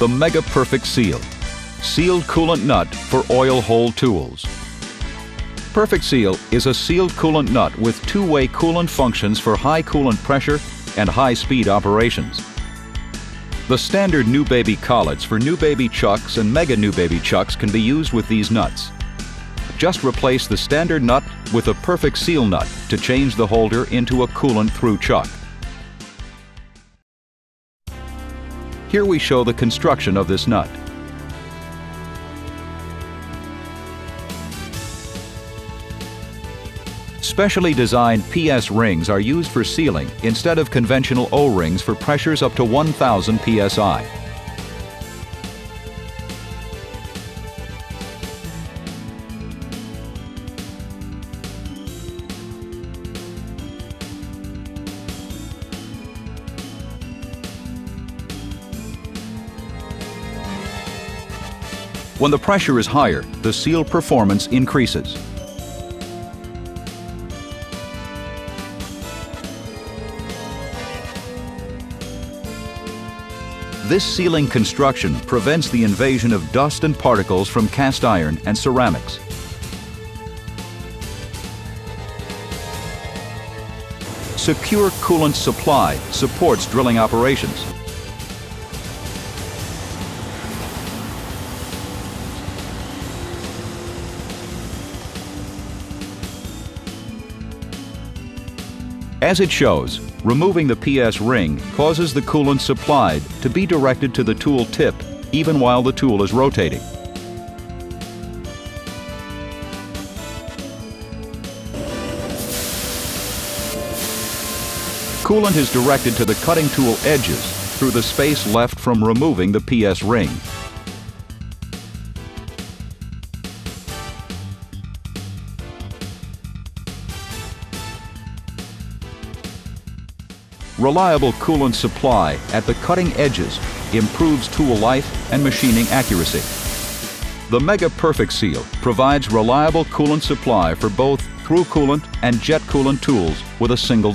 the Mega Perfect Seal. Sealed coolant nut for oil hole tools. Perfect Seal is a sealed coolant nut with two-way coolant functions for high coolant pressure and high-speed operations. The standard New Baby collets for New Baby chucks and Mega New Baby chucks can be used with these nuts. Just replace the standard nut with a Perfect Seal nut to change the holder into a coolant through chuck. Here we show the construction of this nut. Specially designed PS rings are used for sealing instead of conventional O-rings for pressures up to 1000 psi. When the pressure is higher, the seal performance increases. This sealing construction prevents the invasion of dust and particles from cast iron and ceramics. Secure coolant supply supports drilling operations. As it shows, removing the PS ring causes the coolant supplied to be directed to the tool tip even while the tool is rotating. Coolant is directed to the cutting tool edges through the space left from removing the PS ring. Reliable coolant supply at the cutting edges improves tool life and machining accuracy. The Mega Perfect Seal provides reliable coolant supply for both through coolant and jet coolant tools with a single